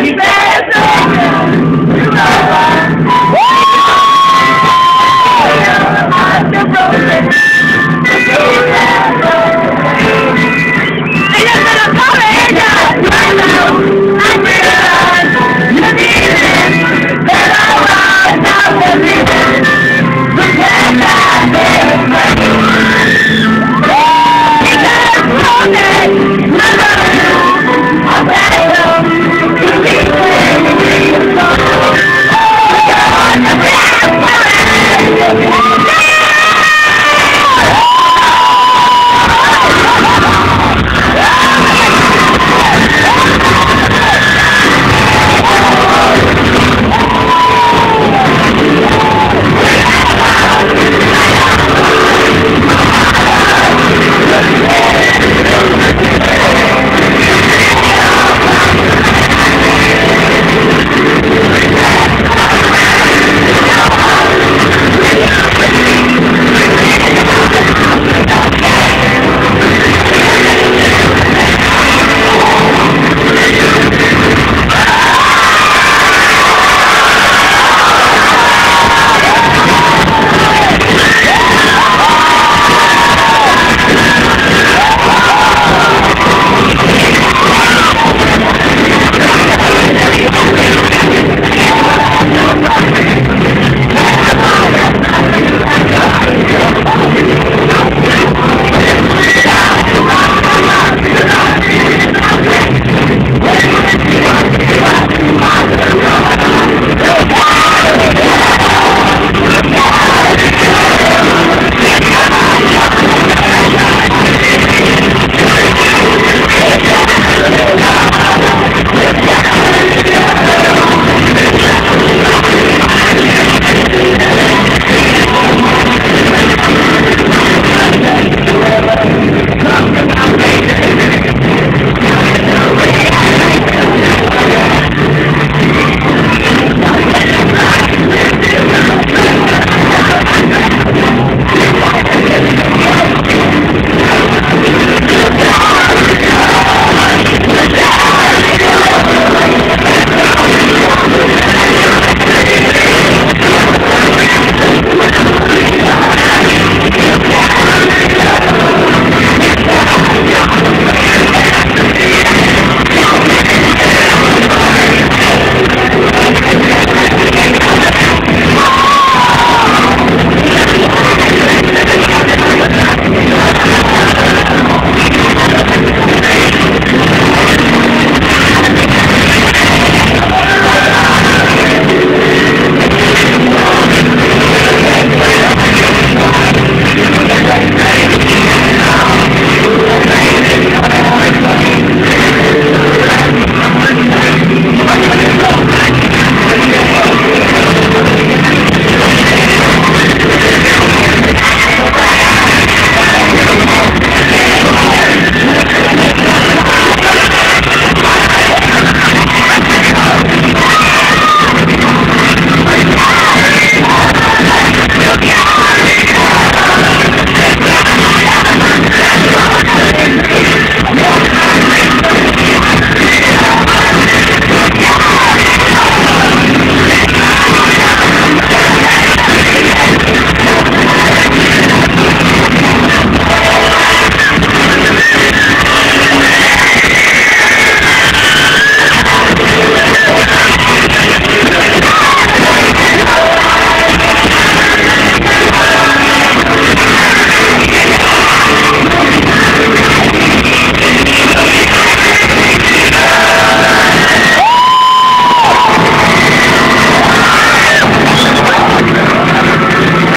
We better sing. You know what?